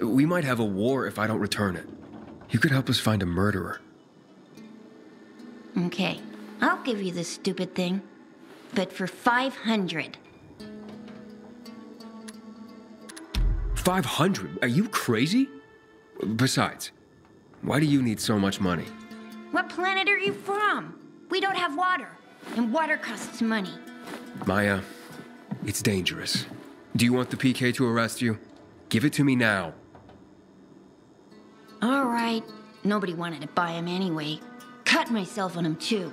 We might have a war if I don't return it. You could help us find a murderer. Okay, I'll give you this stupid thing. But for 500. 500? Are you crazy? Besides, why do you need so much money? What planet are you from? We don't have water, and water costs money. Maya, it's dangerous. Do you want the PK to arrest you? Give it to me now. All right. Nobody wanted to buy him anyway. Cut myself on him, too.